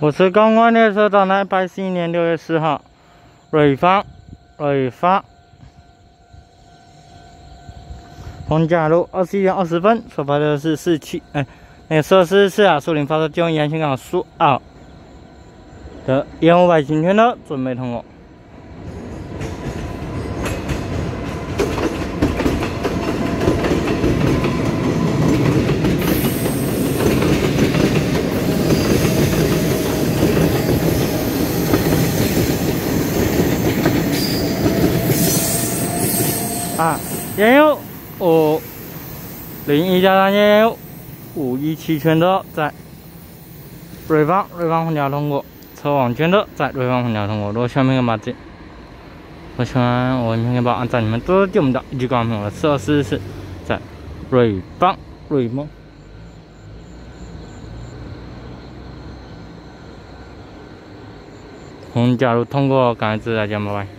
我是公安列车长，来八十一年六月四号，瑞芳，瑞芳，红甲路二十一点二十分，所发的是四七，哎，那个设施是啊，苏宁发射救援员先港苏二的烟雾外今天的准备通过。啊，幺幺五零一加三幺幺五一七全的在瑞芳，瑞芳空调通过车网全的在瑞芳空调通过，如果喜欢有友把，我喜欢我明天把按赞，你们多多点我们的一句高明，我的测试是在瑞芳瑞梦。我们假如通过，感谢大家，再，拜拜。